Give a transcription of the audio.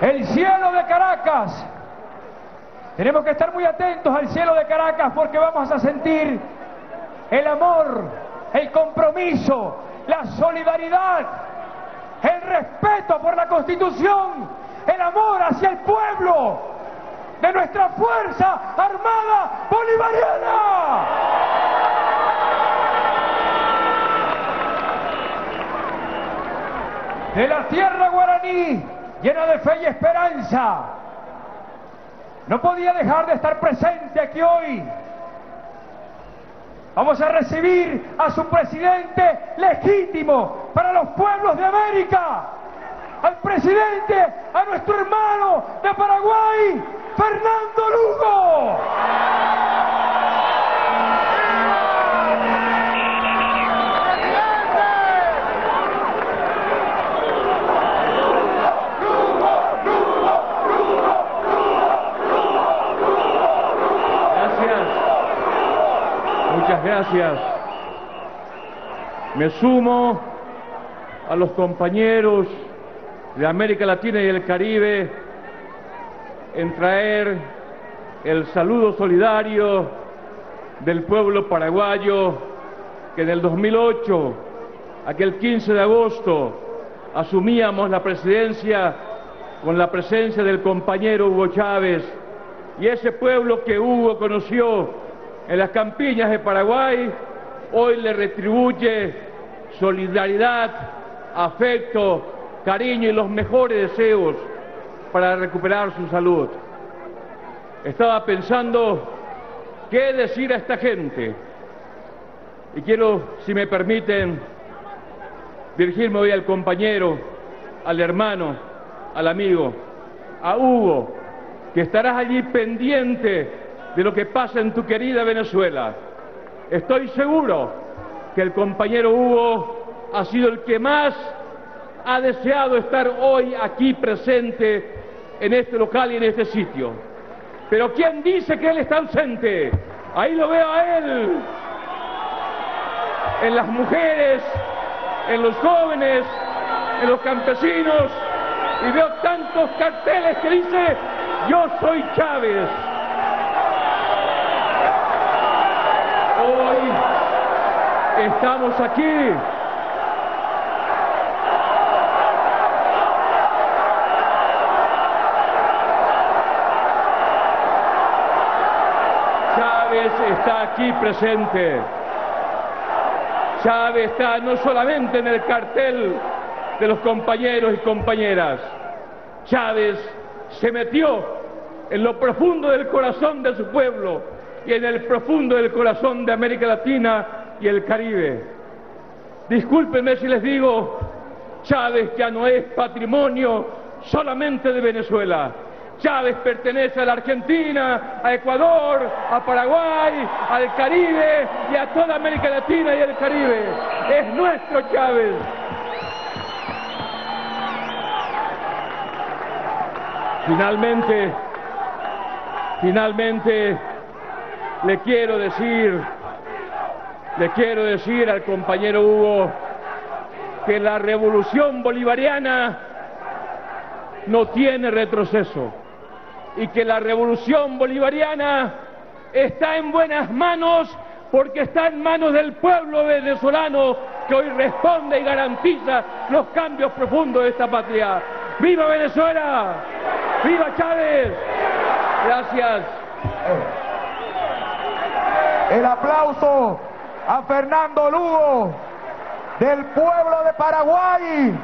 El cielo de Caracas. Tenemos que estar muy atentos al cielo de Caracas porque vamos a sentir el amor, el compromiso, la solidaridad, el respeto por la Constitución, el amor hacia el pueblo de nuestra Fuerza Armada Bolivariana. De la tierra guaraní, llena de fe y esperanza, no podía dejar de estar presente aquí hoy. Vamos a recibir a su presidente legítimo para los pueblos de América, al presidente, a nuestro hermano de Paraguay, Fernando Lugo. Muchas gracias. Me sumo a los compañeros de América Latina y el Caribe en traer el saludo solidario del pueblo paraguayo que en el 2008, aquel 15 de agosto, asumíamos la presidencia con la presencia del compañero Hugo Chávez y ese pueblo que Hugo conoció en las campiñas de Paraguay, hoy le retribuye solidaridad, afecto, cariño y los mejores deseos para recuperar su salud. Estaba pensando qué decir a esta gente y quiero, si me permiten, dirigirme hoy al compañero, al hermano, al amigo, a Hugo, que estarás allí pendiente de lo que pasa en tu querida Venezuela. Estoy seguro que el compañero Hugo ha sido el que más ha deseado estar hoy aquí presente en este local y en este sitio. Pero ¿quién dice que él está ausente? Ahí lo veo a él. En las mujeres, en los jóvenes, en los campesinos, y veo tantos carteles que dice yo soy Chávez. Hoy estamos aquí. Chávez está aquí presente. Chávez está no solamente en el cartel de los compañeros y compañeras. Chávez se metió en lo profundo del corazón de su pueblo y en el profundo del corazón de América Latina y el Caribe. Discúlpenme si les digo, Chávez ya no es patrimonio solamente de Venezuela. Chávez pertenece a la Argentina, a Ecuador, a Paraguay, al Caribe y a toda América Latina y el Caribe. Es nuestro Chávez. Finalmente, finalmente, le quiero decir, le quiero decir al compañero Hugo que la revolución bolivariana no tiene retroceso y que la revolución bolivariana está en buenas manos porque está en manos del pueblo venezolano que hoy responde y garantiza los cambios profundos de esta patria. ¡Viva Venezuela! ¡Viva Chávez! Gracias. El aplauso a Fernando Lugo del pueblo de Paraguay.